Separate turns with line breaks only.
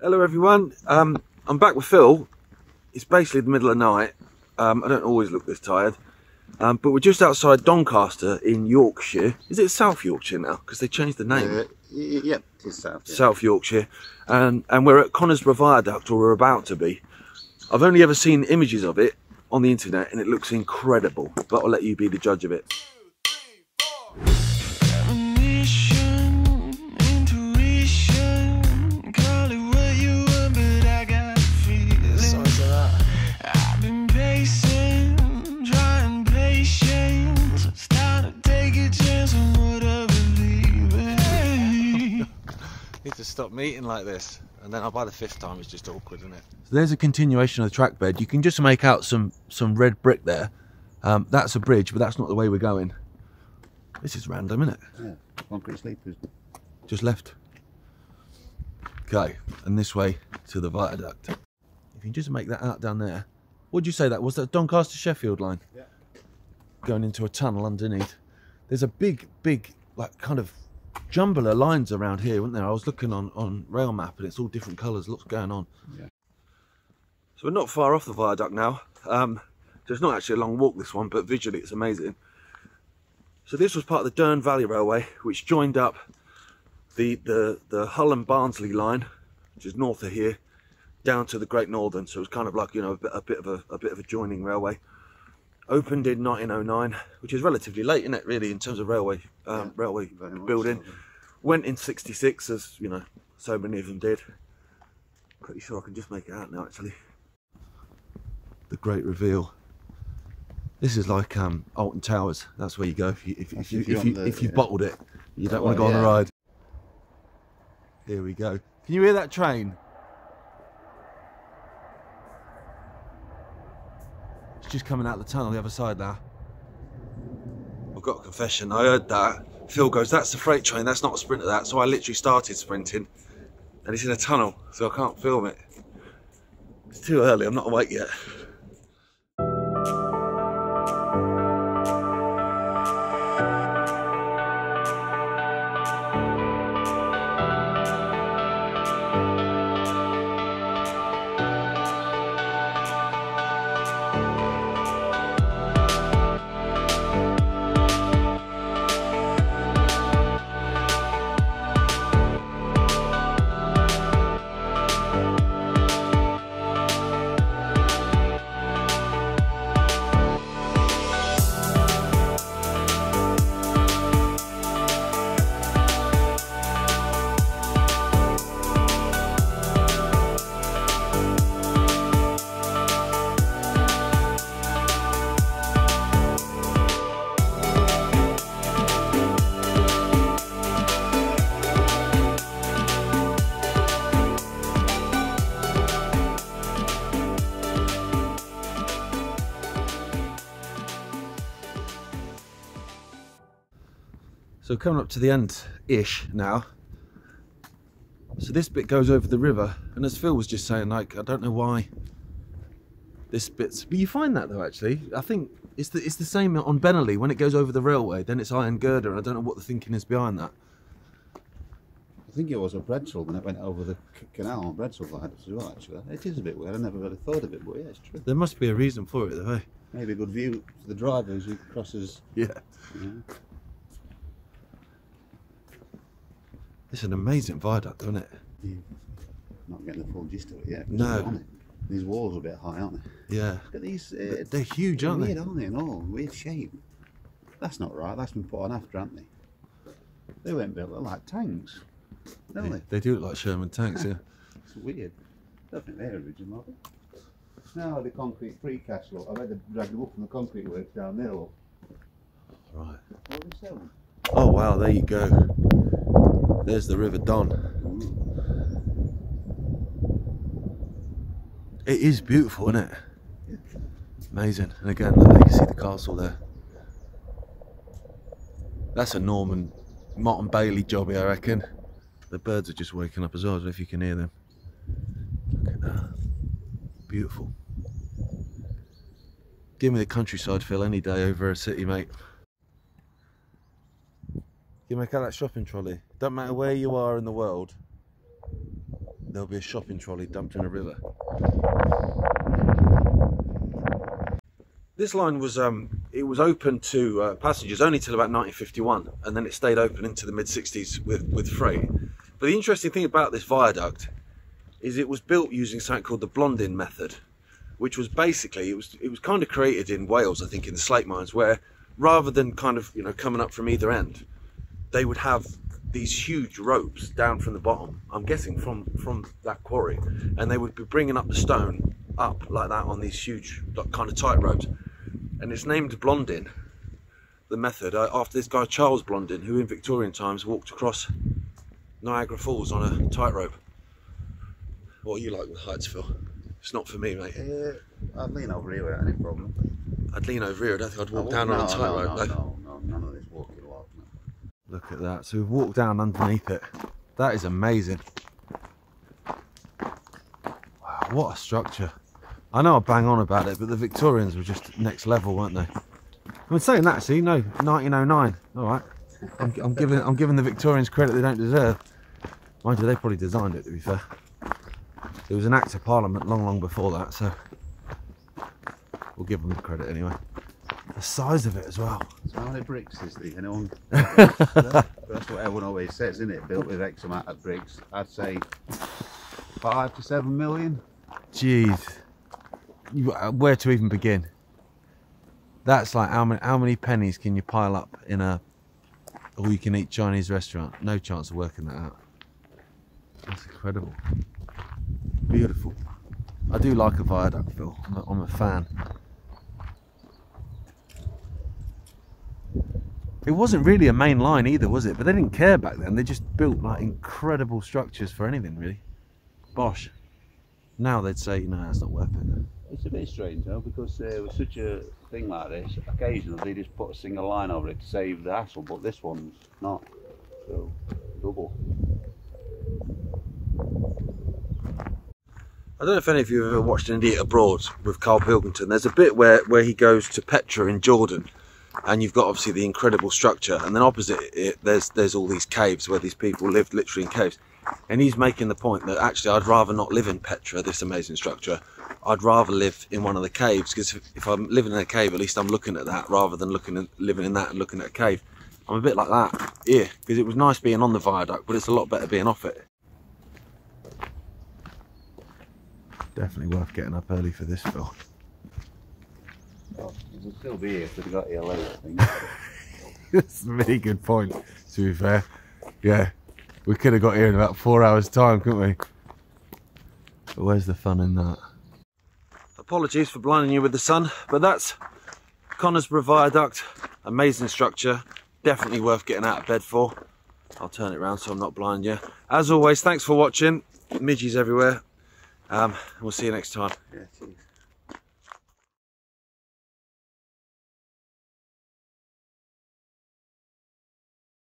Hello everyone, um, I'm back with Phil. It's basically the middle of the night. Um, I don't always look this tired. Um, but we're just outside Doncaster in Yorkshire. Is it South Yorkshire now? Because they changed the name.
Uh, yep, it's South. Yeah.
South Yorkshire. And, and we're at Conisbrough Viaduct, or we're about to be. I've only ever seen images of it on the internet and it looks incredible. But I'll let you be the judge of it. Stop meeting like this and then I've by the fifth time it's just awkward isn't it? So there's a continuation of the track bed. You can just make out some some red brick there. Um, that's a bridge but that's not the way we're going. This is random isn't it?
Yeah, concrete sleepers.
just left. Okay and this way to the viaduct. If you can just make that out down there. What'd you say that was? That doncaster sheffield line?
Yeah.
going into a tunnel underneath. There's a big big like kind of jumble of lines around here, weren't there? I was looking on on rail map and it's all different colours. Lots going on.
Yeah.
So we're not far off the viaduct now. Um, so it's not actually a long walk this one, but visually it's amazing. So this was part of the Dearne Valley Railway, which joined up the the the Hull and Barnsley line, which is north of here, down to the Great Northern. So it was kind of like you know a bit, a bit of a, a bit of a joining railway. Opened in 1909, which is relatively late, isn't it? Really, in terms of railway um,
Yeah,
railway building.
so.
Went in 66, as you know, so many of them did. Pretty sure I can just make it out now, actually. The Great Reveal. This is like um, Alton Towers. That's where you go if you if, if, you,
if
you, if you've
yeah.
bottled it. You don't
Oh,
want to go on a ride. Here we go. Can you hear that train? It's just coming out the tunnel the other side now. I've got a confession. I heard that. Phil goes, "That's the freight train. That's not a sprinter." That. So I literally started sprinting, and it's in a tunnel, so I can't film it. It's too early. I'm not awake yet. So coming up to the end ish now. So this bit goes over the river, and as Phil was just saying, like I don't know why this bit's. But you find that though, actually. I think it's the it's the same on Bennerley when it goes over the railway. Then it's iron girder, and I don't know what the thinking is behind that.
I think it was a Bredsall when it went over the canal on Bredsall Viaduct as well, actually. It is a bit weird. I never really thought of it, but yeah, it's true.
There must be a reason for it, though. Eh?
Maybe a good view for the drivers who crosses.
Yeah.
Yeah.
It's an amazing viaduct, isn't it?
Not getting the full gist of it yet.
No.
they're on it. These walls are a bit high, aren't they?
Yeah.
Look at these. Uh,
They're huge, aren't
weird,
they?
aren't they? And all weird shape. That's not right. That's been put on after, haven't they? They weren't built they're like tanks, don't
They,
they?
they do look like Sherman tanks, yeah.
It's weird. I don't think they're original, are they? No, the concrete precast look. I bet they dragged them up from the concrete works down there. Look.
Right.
What are they selling?
Oh wow, there you go. There's the River Don. It is beautiful, isn't it? Amazing. And again, look, you can see the castle there. That's a Norman motte and bailey jobby, I reckon. The birds are just waking up as well. I don't know if you can hear them. Look at that. Beautiful. Give me the countryside feel any day over a city, mate. You make out that shopping trolley. Don't matter where you are in the world. there'll be a shopping trolley dumped in a river. This line was um, it was open to uh, passengers only till about 1951, and then it stayed open into the mid 60s with with freight. But the interesting thing about this viaduct is it was built using something called the Blondin method, which was basically it was it was kind of created in Wales, I think, in the slate mines, where rather than kind of you know coming up from either end, they would have these huge ropes down from the bottom. I'm guessing from from that quarry, and they would be bringing up the stone up like that on these huge like, kind of tight ropes, and it's named Blondin. The method uh, after this guy Charles Blondin, who in Victorian times walked across Niagara Falls on a tightrope. What are you like with heights, Phil? It's not for me, mate.
Uh, I'd lean over here without any problem.
I'd lean over here. I don't think I'd walk
I
down
wouldn't-
on a tightrope
no, no, none of this walking along. No.
Look at that. So we've walked down underneath it. That is amazing. Wow, what a structure. I know I bang on about it, but the Victorians were just next level, weren't they? I'm saying that, see, no, 1909. All right. I'm, I'm giving I'm giving the Victorians credit they don't deserve. Mind you, they probably designed it, to be fair. There was an Act of Parliament long, long before that, so we'll give them the credit anyway. The size of it as well.
So how many bricks is there? Anyone? That's what everyone always says, isn't it? Built with X amount of bricks. I'd say five to seven million.
Jeez, uh, where to even begin? That's like how many how many pennies can you pile up in a all-you-can-eat Chinese restaurant? No chance of working that out. That's incredible. Beautiful. I do like a viaduct, Phil. I'm a, I'm a fan. It wasn't really a main line either, was it? But they didn't care back then. They just built like incredible structures for anything, really. Bosh. Now they'd say, no, that's not worth it.
It's a bit strange though, because uh, with such a thing like this, occasionally they just put a single line over it to save the hassle, but this one's not. So, double.
I don't know if any of you have ever watched An Idiot Abroad with Carl Pilkington. There's a bit where, where he goes to Petra in Jordan, and you've got obviously the incredible structure, and then opposite it, there's there's all these caves where these people lived literally in caves. And he's making the point that actually I'd rather not live in Petra, this amazing structure. I'd rather live in one of the caves because if, I'm living in a cave, at least I'm looking at that rather than looking at living in that and looking at a cave. I'm a bit like that here because it was nice being on the viaduct, but it's a lot better being off it. Definitely worth getting up early for this, Phil.
It'll still be here if they'd got here late, I think.
That's a really good point, to be fair. Yeah, we could have got here in about four hours' time, couldn't we? But where's the fun in that? Apologies for blinding you with the sun, but that's Conisbrough Viaduct. Amazing structure, definitely worth getting out of bed for. I'll turn it around so I'm not blind you. As always, thanks for watching. Midges everywhere. Um, we'll see you next time.
yeah, cheers.